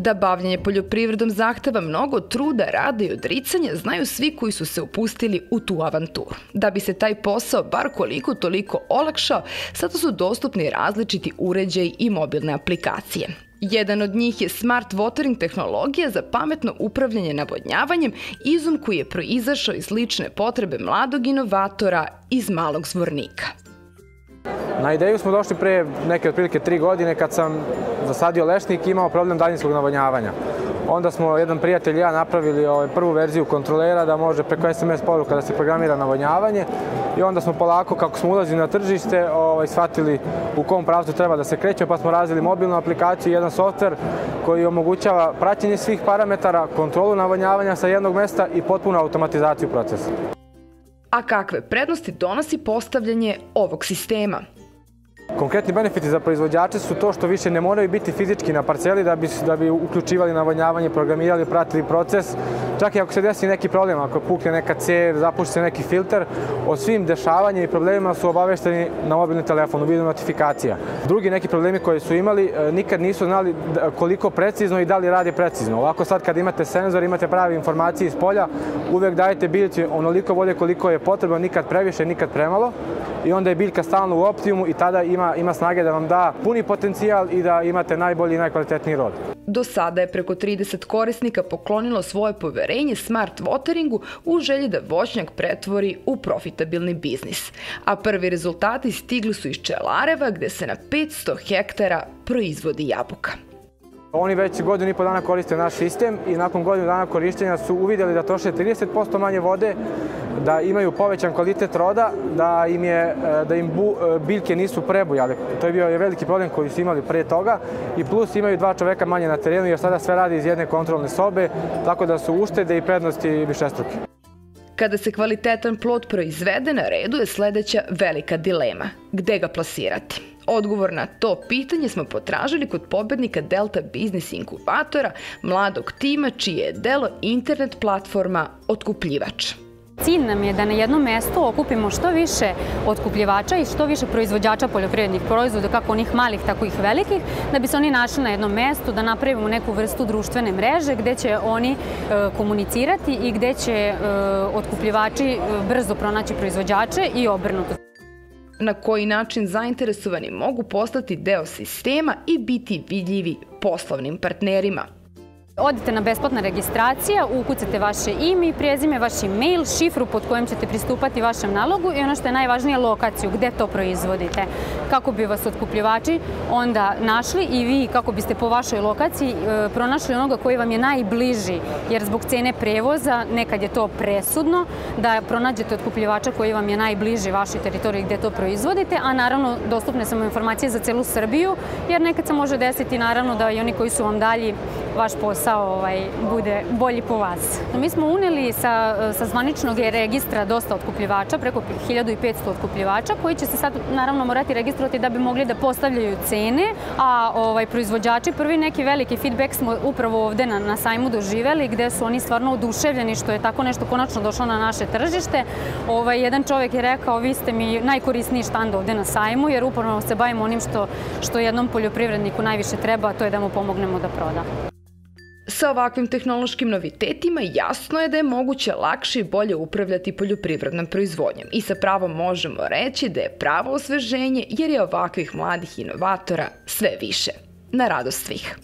Da bavljanje poljoprivredom zahteva mnogo truda, rada i odricanja znaju svi koji su se upustili u tu avanturu. Da bi se taj posao bar koliko toliko olakšao, sada su dostupni različiti uređaji i mobilne aplikacije. Jedan od njih je smart watering tehnologija za pametno upravljanje navodnjavanjem, izum koji je proizašao iz lične potrebe mladog inovatora iz malog zvornika. Na ideju smo došli pre neke otprilike tri godine kad sam zasadio lešnik i imao problem daljinskog navodnjavanja. Onda smo jedan prijatelj i ja napravili ovaj, prvu verziju kontrolera da može preko SMS poruka da se programira navodnjavanje i onda smo polako kako smo ulazili na tržište ovaj, shvatili u kom pravcu treba da se krećemo pa smo razvili mobilnu aplikaciju i jedan softver koji omogućava praćenje svih parametara, kontrolu navodnjavanja sa jednog mesta i potpunu automatizaciju procesa. A kakve prednosti donosi postavljanje ovog sistema? Konkretni benefiti za proizvođače su to što više ne moraju biti fizički na parceli da bi, da bi uključivali navodnjavanje, programirali, pratili proces. Čak i ako se desi neki problem, ako pukne neka cev, zapuši se neki filter, o svim dešavanjima i problemima su obavešteni na mobilni telefon u vidu notifikacija. Drugi neki problemi koji su imali, e, nikad nisu znali koliko precizno i da li radi precizno. Ovako sad kad imate senzor, imate prave informacije iz polja, uvek dajete biljci onoliko vode koliko je potrebno, nikad previše, nikad premalo i onda je biljka stalno u optimumu i tada ima, ima snage da vam da puni potencijal i da imate najbolji i najkvalitetniji rod. Do sada je preko 30 korisnika poklonilo svoje poverenje smart wateringu u želji da voćnjak pretvori u profitabilni biznis. A prvi rezultati stigli su iz Čelareva gde se na 500 hektara proizvodi jabuka. Oni već godinu i po dana koriste naš sistem i nakon godinu dana korišćenja su uvideli da troše 30% manje vode, da imaju povećan kvalitet roda, da im, je, e, da im bu, e, biljke nisu prebujale. To je bio veliki problem koji su imali pre toga i plus imaju dva čoveka manje na terenu jer sada sve radi iz jedne kontrolne sobe, tako da su uštede i prednosti višestruke. Kada se kvalitetan plod proizvede, na redu je sledeća velika dilema. Gde ga plasirati? Odgovor na to pitanje smo potražili kod pobednika Delta Business Inkubatora, mladog tima čije je delo internet platforma Otkupljivač. Cilj nam je da na jednom mestu okupimo što više otkupljivača i što više proizvođača poljoprivrednih proizvoda, kako onih malih, tako i velikih, da bi se oni našli na jednom mestu, da napravimo neku vrstu društvene mreže gde će oni e, komunicirati i gde će e, otkupljivači e, brzo pronaći proizvođače i obrnuto na koji način zainteresovani mogu postati deo sistema i biti vidljivi poslovnim partnerima. Odite na besplatna registracija, ukucate vaše ime i prezime, vaš e-mail, šifru pod kojom ćete pristupati vašem nalogu i ono što je najvažnije lokaciju, gde to proizvodite. Kako bi vas otkupljivači onda našli i vi kako biste po vašoj lokaciji e, pronašli onoga koji vam je najbliži, jer zbog cene prevoza nekad je to presudno da pronađete otkupljivača koji vam je najbliži vašoj teritoriji gde to proizvodite, a naravno dostupne su informacije za celu Srbiju, jer nekad se može desiti naravno da i oni koji su vam dalji vaš posao ovaj, bude bolji po vas. Mi smo uneli sa, sa zvaničnog registra dosta otkupljivača, preko 1500 otkupljivača, koji će se sad naravno morati registrovati da bi mogli da postavljaju cene, a ovaj, proizvođači, prvi neki veliki feedback smo upravo ovde na, na sajmu doživeli, gde su oni stvarno oduševljeni što je tako nešto konačno došlo na naše tržište. Ovaj, jedan čovek je rekao, vi ste mi najkorisniji štand ovde na sajmu, jer upravo se bavimo onim što, što jednom poljoprivredniku najviše treba, a to je da mu pomognemo da proda. Sa ovakvim tehnološkim novitetima jasno je da je moguće lakše i bolje upravljati poljoprivrednom proizvodnjom i sa pravom možemo reći da je pravo osveženje jer je ovakvih mladih inovatora sve više. Na radost svih.